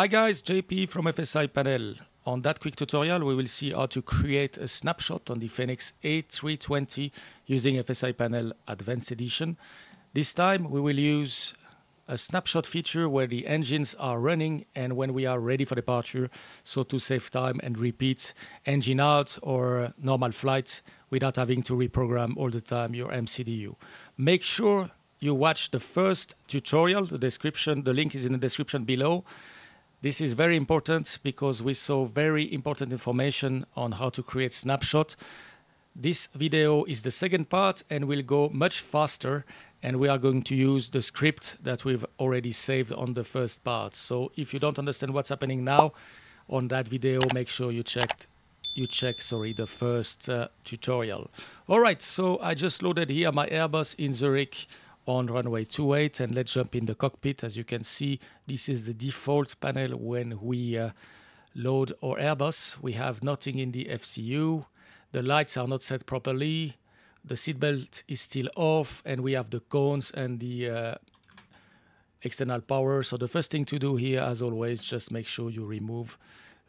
Hi guys, JP from FSI Panel. On that quick tutorial, we will see how to create a snapshot on the Fenix A320 using FSI Panel Advanced Edition. This time we will use a snapshot feature where the engines are running and when we are ready for departure, so to save time and repeat engine out or normal flight without having to reprogram all the time your MCDU. Make sure you watch the first tutorial, the description, the link is in the description below. This is very important because we saw very important information on how to create snapshot. This video is the second part and will go much faster and we are going to use the script that we've already saved on the first part. So if you don't understand what's happening now on that video, make sure you checked you check sorry the first uh, tutorial. All right, so I just loaded here my Airbus in Zurich on runway 28 and let's jump in the cockpit. As you can see, this is the default panel when we uh, load our Airbus. We have nothing in the FCU. The lights are not set properly the seatbelt is still off and we have the cones and the uh, external power. So the first thing to do here, as always, just make sure you remove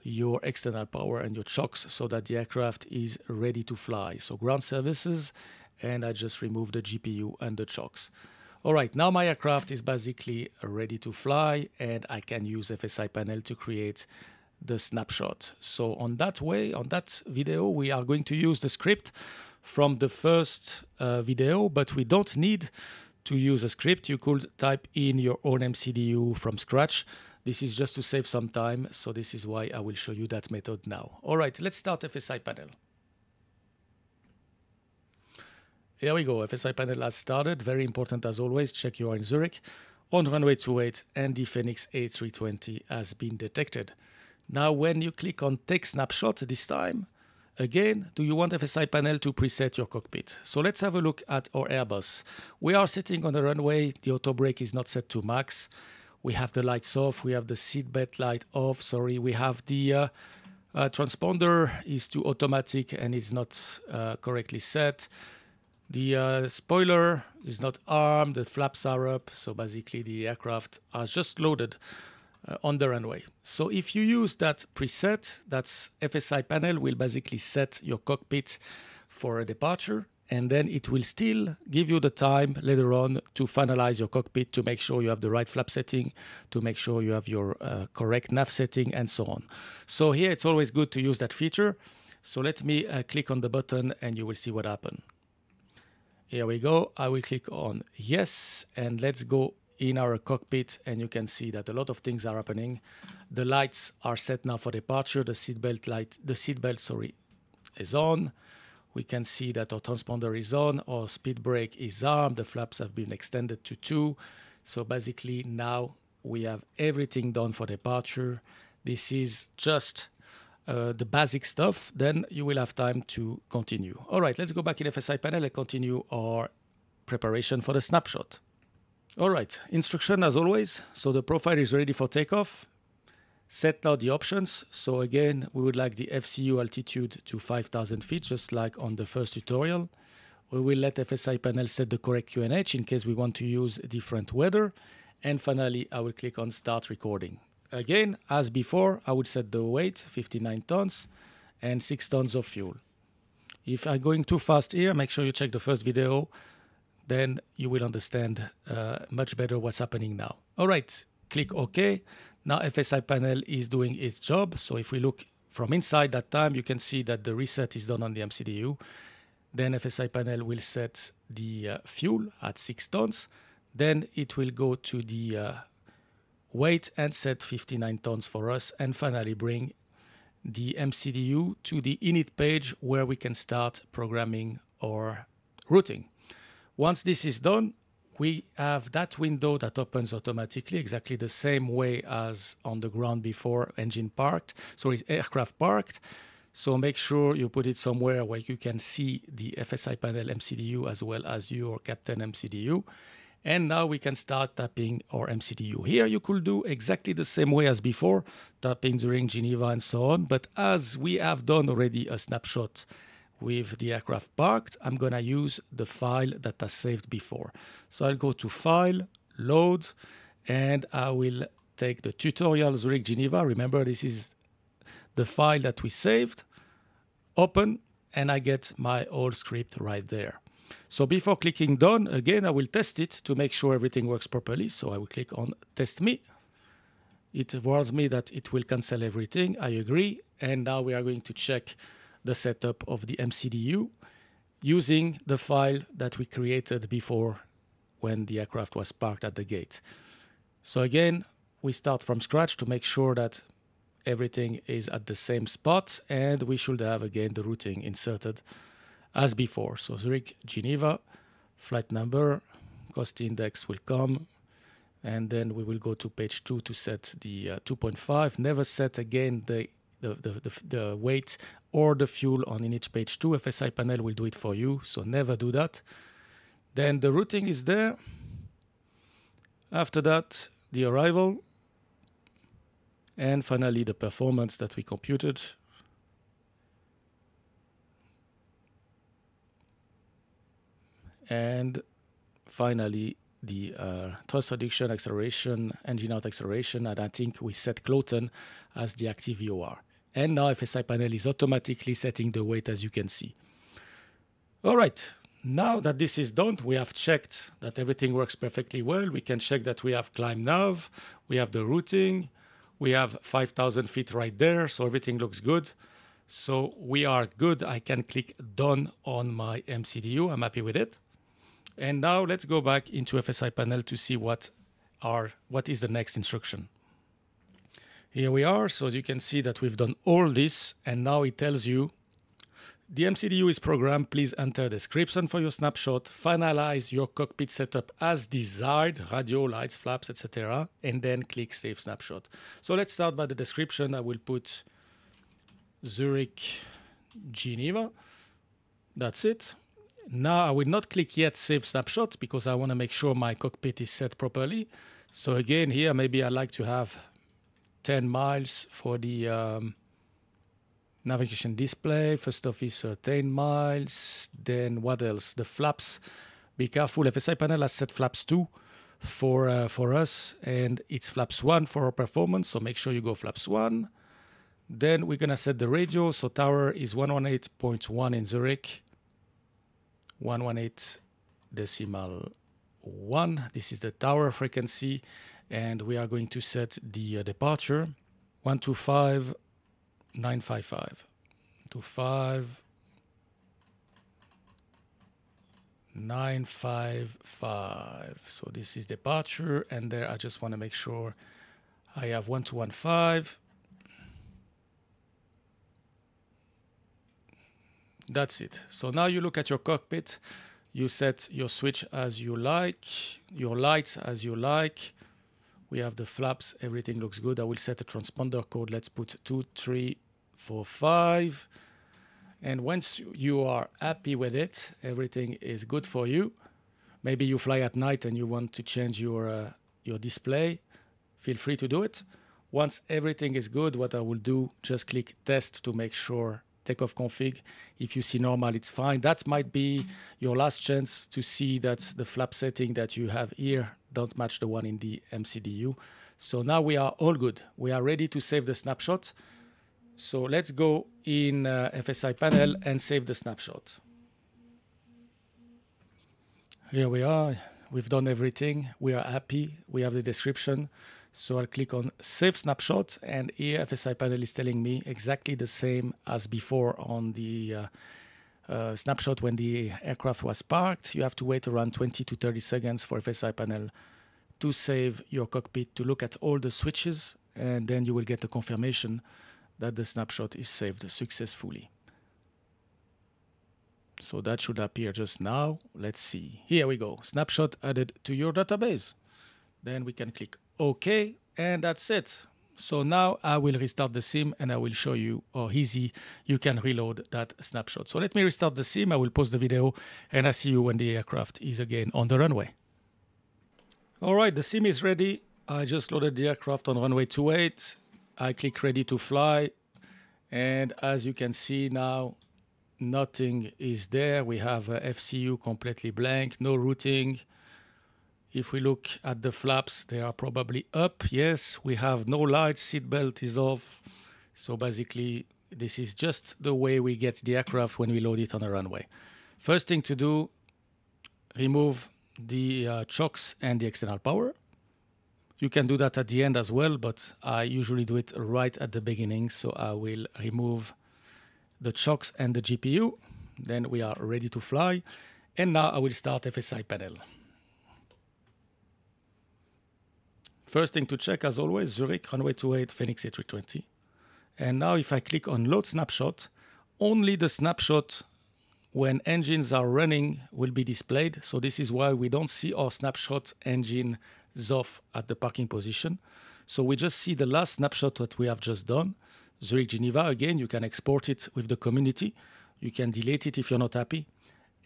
your external power and your chocks so that the aircraft is ready to fly. So ground services, and I just removed the GPU and the chocks. All right, now my aircraft is basically ready to fly and I can use FSI panel to create the snapshot. So on that way, on that video, we are going to use the script from the first uh, video, but we don't need to use a script. You could type in your own MCDU from scratch. This is just to save some time, so this is why I will show you that method now. All right, let's start FSI panel. Here we go, FSI panel has started. Very important as always, check you are in Zurich. On runway 28 and the Fenix A320 has been detected. Now when you click on take snapshot this time, Again, do you want FSI panel to preset your cockpit? So let's have a look at our Airbus. We are sitting on the runway, the auto brake is not set to max. We have the lights off, we have the seatbelt light off, sorry, we have the uh, uh, transponder is too automatic and it's not uh, correctly set. The uh, spoiler is not armed, the flaps are up, so basically the aircraft has just loaded uh, on the runway. So if you use that preset, that's FSI panel will basically set your cockpit for a departure and then it will still give you the time later on to finalize your cockpit to make sure you have the right flap setting, to make sure you have your uh, correct nav setting and so on. So here it's always good to use that feature. So let me uh, click on the button and you will see what happened. Here we go. I will click on yes and let's go in our cockpit and you can see that a lot of things are happening. The lights are set now for departure. The seatbelt light, the seatbelt, sorry, is on. We can see that our transponder is on. Our speed brake is armed. The flaps have been extended to two. So basically now we have everything done for departure. This is just uh, the basic stuff. Then you will have time to continue. All right, let's go back in FSI panel and continue our preparation for the snapshot. All right, instruction as always. So the profile is ready for takeoff. Set now the options. So again, we would like the FCU altitude to 5000 feet, just like on the first tutorial. We will let FSI panel set the correct QNH in case we want to use different weather. And finally, I will click on start recording. Again, as before, I would set the weight, 59 tons, and 6 tons of fuel. If I'm going too fast here, make sure you check the first video then you will understand uh, much better what's happening now. All right, click OK. Now FSI panel is doing its job. So if we look from inside that time, you can see that the reset is done on the MCDU. Then FSI panel will set the uh, fuel at 6 tons. Then it will go to the uh, weight and set 59 tons for us and finally bring the MCDU to the init page where we can start programming or routing. Once this is done, we have that window that opens automatically exactly the same way as on the ground before engine parked, so it's aircraft parked. So make sure you put it somewhere where you can see the FSI panel MCDU as well as your Captain MCDU. And now we can start tapping our MCDU. Here you could do exactly the same way as before, tapping during Geneva and so on. But as we have done already a snapshot with the aircraft parked, I'm to use the file that I saved before. So I'll go to File, Load, and I will take the tutorial Zurich Geneva. Remember, this is the file that we saved. Open, and I get my old script right there. So before clicking done, again, I will test it to make sure everything works properly. So I will click on test me. It warns me that it will cancel everything. I agree. And now we are going to check the setup of the MCDU using the file that we created before when the aircraft was parked at the gate. So again, we start from scratch to make sure that everything is at the same spot and we should have again the routing inserted as before. So Zurich, Geneva, flight number, cost index will come and then we will go to page 2 to set the uh, 2.5. Never set again the the, the, the, the weight or the fuel on INIT page 2. FSI panel will do it for you, so never do that. Then the routing is there. After that, the arrival. And finally, the performance that we computed. And finally, the uh, thrust reduction acceleration, engine out acceleration, and I think we set Kloten as the active VOR. And now FSI panel is automatically setting the weight as you can see. All right, now that this is done, we have checked that everything works perfectly well. We can check that we have climb nav, we have the routing, we have 5,000 feet right there, so everything looks good. So we are good. I can click done on my MCDU. I'm happy with it. And now let's go back into FSI panel to see what are what is the next instruction. Here we are, so you can see that we've done all this, and now it tells you the MCDU is programmed. Please enter description for your snapshot. Finalize your cockpit setup as desired, radio, lights, flaps, etc. And then click Save Snapshot. So let's start by the description. I will put Zurich, Geneva. That's it. Now I will not click yet Save Snapshot because I want to make sure my cockpit is set properly. So again, here maybe I like to have 10 miles for the um, navigation display. First officer 10 miles. Then what else? The flaps. Be careful. FSI panel has set flaps 2 for uh, for us, and it's flaps 1 for our performance. So make sure you go flaps 1. Then we're gonna set the radio. So tower is 118.1 in Zurich. 118 decimal 1. This is the tower frequency and we are going to set the uh, departure. 125 955 25 955 so this is departure and there I just want to make sure I have 1215 that's it so now you look at your cockpit you set your switch as you like your lights as you like we have the flaps. Everything looks good. I will set a transponder code. Let's put two, three, four, five. And once you are happy with it, everything is good for you. Maybe you fly at night and you want to change your uh, your display. Feel free to do it. Once everything is good, what I will do, just click test to make sure takeoff config. If you see normal, it's fine. That might be your last chance to see that the flap setting that you have here don't match the one in the MCDU. So now we are all good. We are ready to save the snapshot. So let's go in uh, FSI panel and save the snapshot. Here we are. We've done everything. We are happy. We have the description. So I'll click on Save Snapshot, and here FSI panel is telling me exactly the same as before on the uh, uh, snapshot when the aircraft was parked. You have to wait around 20 to 30 seconds for FSI panel to save your cockpit to look at all the switches, and then you will get a confirmation that the snapshot is saved successfully. So that should appear just now. Let's see. Here we go. Snapshot added to your database. Then we can click OK, and that's it. So now I will restart the sim and I will show you how easy you can reload that snapshot. So let me restart the sim. I will pause the video and I see you when the aircraft is again on the runway. All right, the sim is ready. I just loaded the aircraft on runway 28. I click ready to fly. And as you can see now, nothing is there. We have FCU completely blank, no routing. If we look at the flaps, they are probably up. Yes, we have no lights, seatbelt is off. So basically, this is just the way we get the aircraft when we load it on a runway. First thing to do, remove the uh, chocks and the external power. You can do that at the end as well, but I usually do it right at the beginning. So I will remove the chocks and the GPU. Then we are ready to fly. And now I will start FSI panel. First thing to check, as always, Zurich runway 28 Fenix A320. And now if I click on load snapshot, only the snapshot when engines are running will be displayed. So this is why we don't see our snapshot engine ZOF at the parking position. So we just see the last snapshot that we have just done. Zurich Geneva, again, you can export it with the community. You can delete it if you're not happy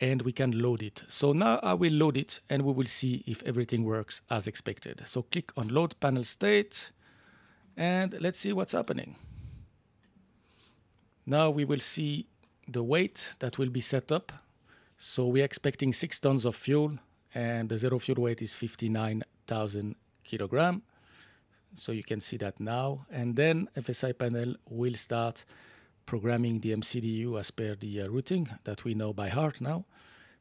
and we can load it. So now I will load it and we will see if everything works as expected. So click on load panel state and let's see what's happening. Now we will see the weight that will be set up. So we're expecting six tons of fuel and the zero fuel weight is 59,000 kilogram. So you can see that now. And then FSI panel will start programming the MCDU as per the uh, routing that we know by heart now.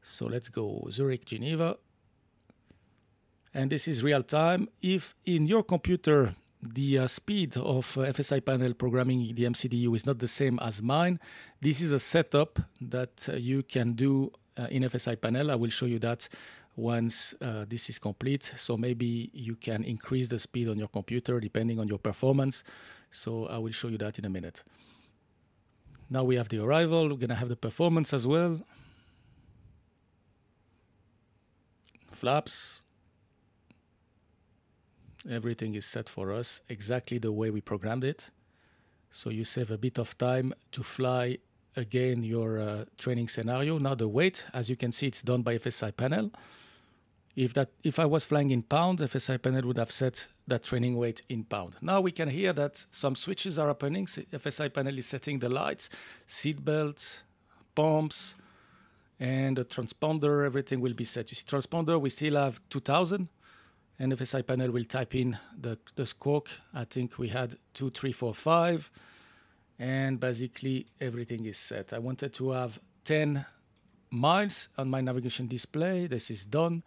So let's go Zurich, Geneva. And this is real time. If in your computer the uh, speed of uh, FSI panel programming the MCDU is not the same as mine, this is a setup that uh, you can do uh, in FSI panel. I will show you that once uh, this is complete. So maybe you can increase the speed on your computer depending on your performance. So I will show you that in a minute. Now we have the arrival, we're gonna have the performance as well. Flaps. Everything is set for us exactly the way we programmed it. So you save a bit of time to fly again your uh, training scenario. Now the weight, as you can see, it's done by FSI panel. If that if I was flying in pound, FSI panel would have set that training weight in pound. Now we can hear that some switches are happening. FSI panel is setting the lights, seat belt, pumps, and the transponder, everything will be set. You see transponder, we still have 2000 and FSI panel will type in the, the squawk. I think we had two, three, four, five, and basically everything is set. I wanted to have 10 miles on my navigation display. This is done.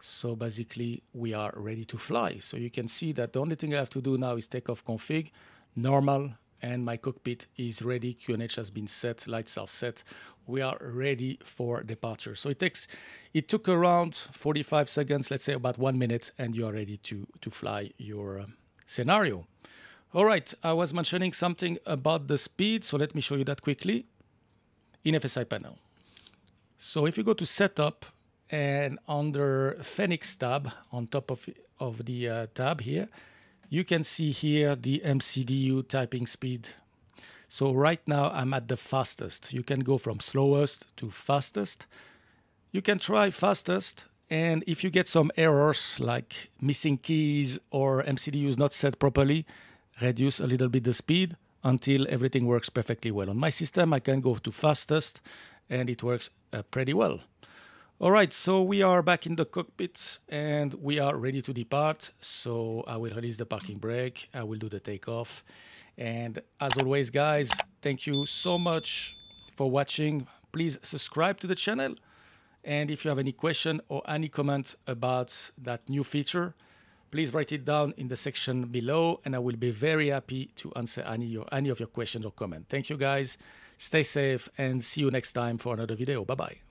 So basically we are ready to fly. So you can see that the only thing I have to do now is take off config, normal, and my cockpit is ready. QNH has been set, lights are set. We are ready for departure. So it takes, it took around 45 seconds, let's say about one minute, and you are ready to, to fly your um, scenario. All right, I was mentioning something about the speed, so let me show you that quickly in FSI panel. So if you go to setup and under Fenix tab on top of, of the uh, tab here, you can see here the MCDU typing speed. So right now I'm at the fastest. You can go from slowest to fastest. You can try fastest and if you get some errors like missing keys or MCDU is not set properly, reduce a little bit the speed until everything works perfectly well. On my system, I can go to fastest and it works uh, pretty well. All right, so we are back in the cockpit and we are ready to depart. So uh, I will release the parking brake. Uh, I will do the takeoff. And as always, guys, thank you so much for watching. Please subscribe to the channel. And if you have any question or any comment about that new feature, please write it down in the section below and I will be very happy to answer any, your, any of your questions or comments. Thank you guys. Stay safe and see you next time for another video. Bye-bye.